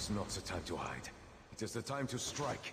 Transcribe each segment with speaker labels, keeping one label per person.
Speaker 1: is not the time to hide. It is the time to strike.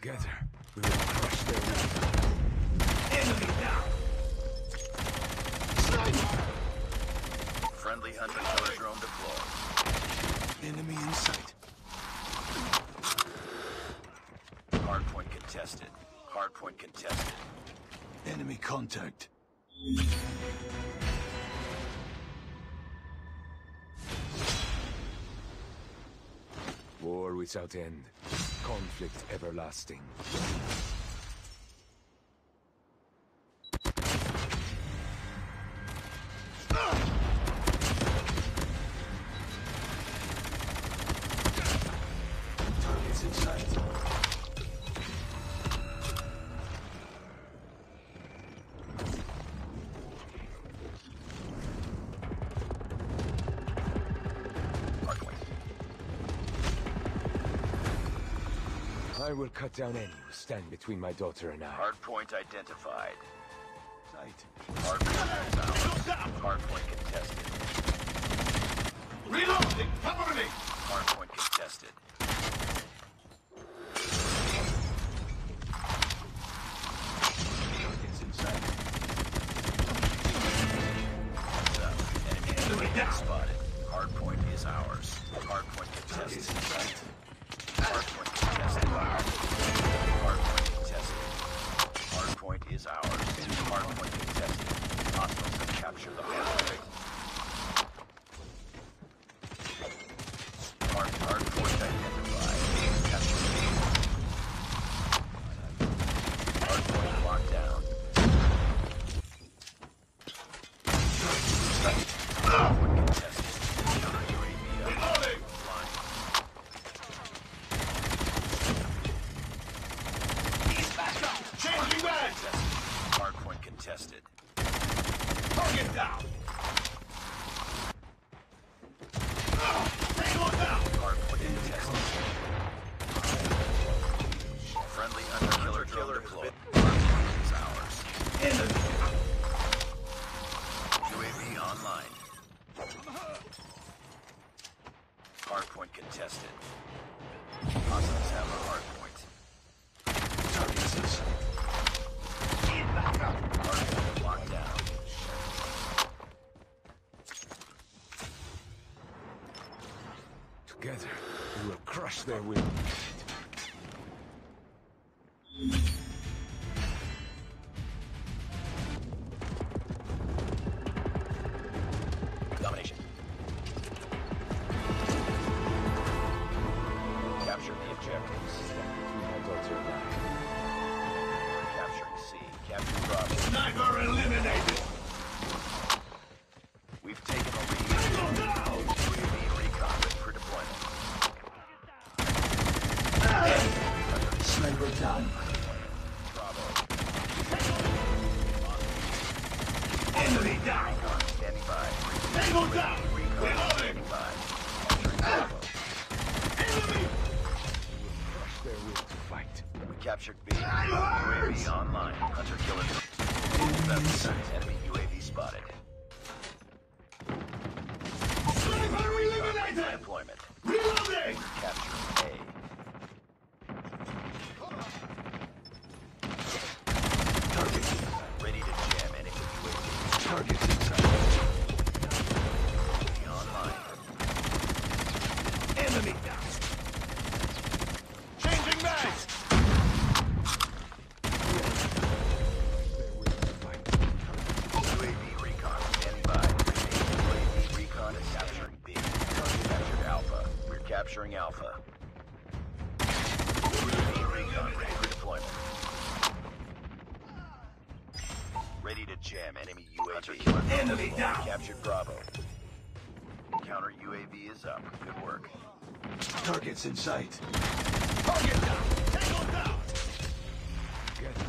Speaker 1: Together, we will crush their.
Speaker 2: Enemy down! Sniper!
Speaker 3: Friendly hunter killer drone deployed.
Speaker 4: Enemy in sight.
Speaker 3: Hardpoint contested. Hardpoint contested.
Speaker 4: Enemy contact.
Speaker 1: War without end conflict everlasting. I will cut down any who stand between my daughter and I.
Speaker 3: Hardpoint identified.
Speaker 4: Sight.
Speaker 3: Hardpoint
Speaker 1: Together, we will crush their will.
Speaker 3: Captured B. UAV online. Hunter killer.
Speaker 4: Enemy.
Speaker 3: UAV spotted. Ready to jam enemy UAV.
Speaker 2: Enemy down.
Speaker 3: Captured Bravo. Counter UAV is up. Good work.
Speaker 4: Target's in sight.
Speaker 2: Target down. Tango down.
Speaker 1: Together,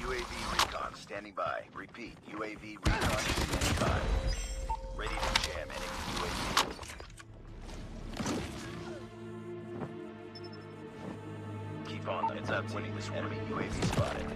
Speaker 3: UAV recon standing by. Repeat. UAV recon standing by. Ready to jam enemy UAV. Heads up. Winning this enemy UAV spotted.